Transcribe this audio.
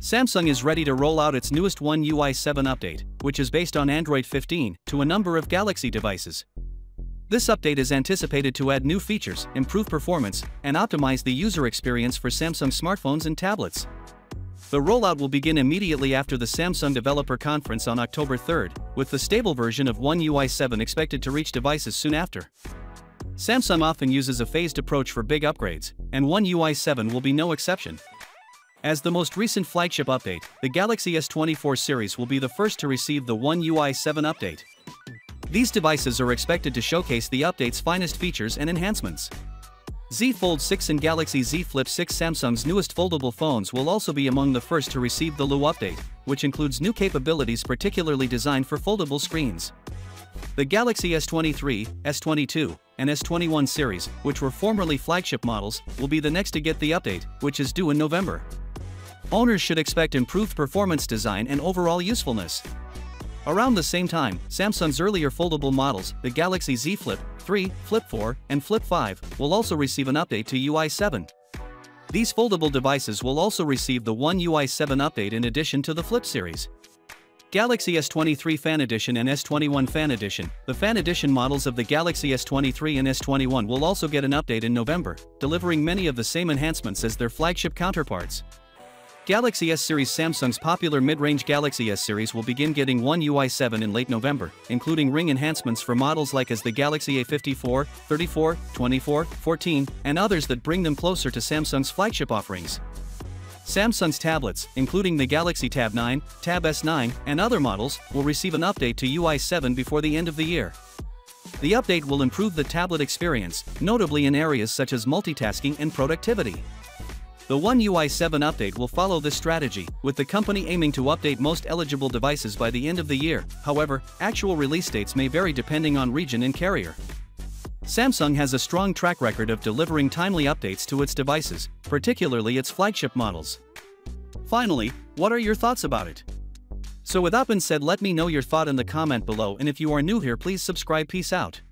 Samsung is ready to roll out its newest One UI 7 update, which is based on Android 15, to a number of Galaxy devices. This update is anticipated to add new features, improve performance, and optimize the user experience for Samsung smartphones and tablets. The rollout will begin immediately after the Samsung Developer Conference on October 3, with the stable version of One UI 7 expected to reach devices soon after. Samsung often uses a phased approach for big upgrades, and One UI 7 will be no exception. As the most recent flagship update, the Galaxy S24 series will be the first to receive the One UI 7 update. These devices are expected to showcase the update's finest features and enhancements. Z Fold 6 and Galaxy Z Flip 6 Samsung's newest foldable phones will also be among the first to receive the LU update, which includes new capabilities particularly designed for foldable screens. The Galaxy S23, S22, and S21 series, which were formerly flagship models, will be the next to get the update, which is due in November. Owners should expect improved performance design and overall usefulness. Around the same time, Samsung's earlier foldable models, the Galaxy Z Flip 3, Flip 4, and Flip 5, will also receive an update to UI 7. These foldable devices will also receive the One UI 7 update in addition to the Flip series. Galaxy S23 Fan Edition and S21 Fan Edition, the Fan Edition models of the Galaxy S23 and S21 will also get an update in November, delivering many of the same enhancements as their flagship counterparts. Galaxy S series Samsung's popular mid-range Galaxy S series will begin getting One UI 7 in late November, including ring enhancements for models like as the Galaxy A54, 34, 24, 14, and others that bring them closer to Samsung's flagship offerings. Samsung's tablets, including the Galaxy Tab 9, Tab S9, and other models, will receive an update to UI 7 before the end of the year. The update will improve the tablet experience, notably in areas such as multitasking and productivity. The One UI 7 update will follow this strategy, with the company aiming to update most eligible devices by the end of the year, however, actual release dates may vary depending on region and carrier. Samsung has a strong track record of delivering timely updates to its devices, particularly its flagship models. Finally, what are your thoughts about it? So with that being said let me know your thought in the comment below and if you are new here please subscribe peace out.